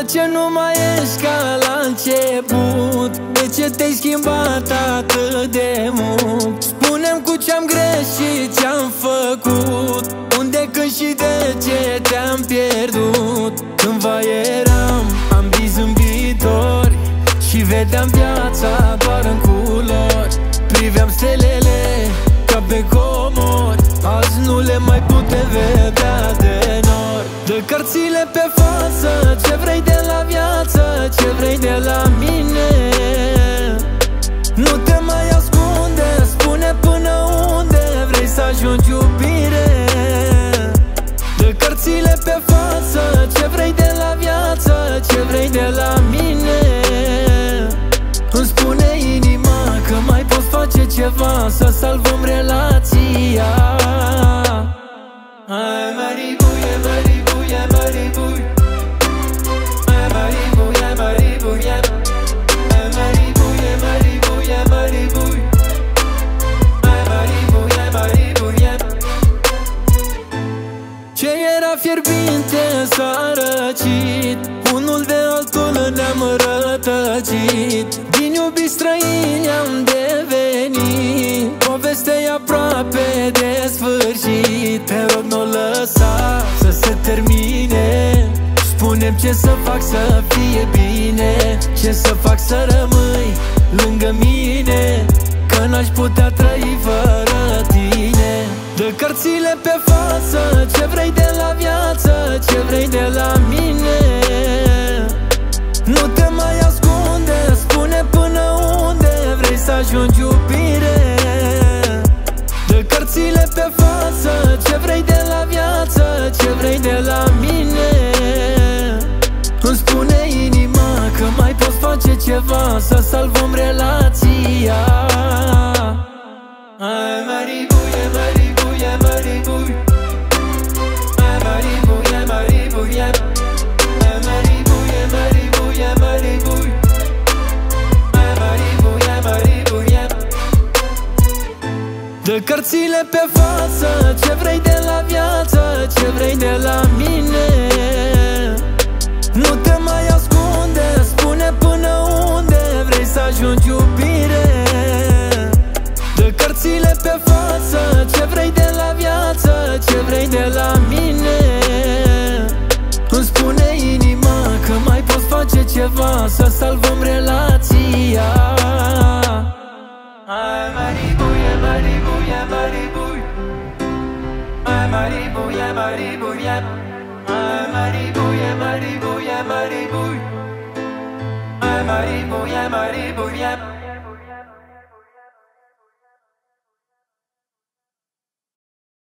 De ce nu mai ești ca la început? De ce te-ai schimbat atât de mult? Spunem cu ce-am greșit, ce-am făcut. Unde, când și de ce te-am pierdut? Cândva eram ambii zâmbitori Și vedeam viața doar în culori. Priveam stelele ca pe comori. Azi nu le mai putem vedea de nori. Dă cărțile pe vrei de la mine. Îmi spune inima Că mai poți face ceva Să salvăm relația. Ai, Maribuie, Maribuie, Maribuie Ai, Maribuie, Maribuie Ai, Maribuie, Maribuie, Maribuie Ai, Maribuie, Maribuie Ce era fierbinte s-a răcit rătăcit Din iubiți străini am devenit. Povestea e aproape de sfârșit. Te rog nu lăsa să se termine. Spunem ce să fac să fie bine. Ce să fac să rămâi lângă mine? Că n-aș putea trăi fără tine. Dă cărțile pe față. Ce vrei de la viață? Ce vrei de cărțile pe față Ce vrei de la viață Ce vrei de la mine? Îmi spune inima Că mai poți face ceva Să salvăm cărțile pe față Ce vrei de la viață Ce vrei de la mine? Nu te mai ascunde Spune până unde Vrei să ajungi iubire. Dă cărțile pe față Ce vrei de la viață Ce vrei de la mine? Îmi spune inima Că mai poți face ceva Să salvăm relația. Ai, Maribuie, Maribuie, Maribuie Ai, Maribuie,